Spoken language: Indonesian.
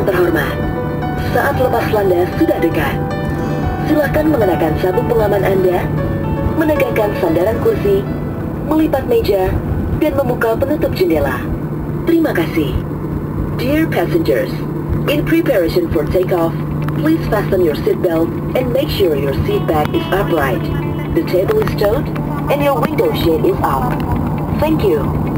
Terhormat, saat lepas landas sudah dekat. Silakan mengenakan sabuk pengaman Anda, menegakkan sandaran kursi, melipat meja, dan membuka penutup jendela. Terima kasih. Dear passengers, in preparation for takeoff, please fasten your seatbelt and make sure your seat back is upright. The table is stowed and your window shade is up. Thank you.